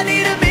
I need a be